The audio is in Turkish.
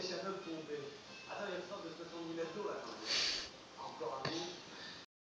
Eşyanı buldu.